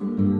Mm-hmm.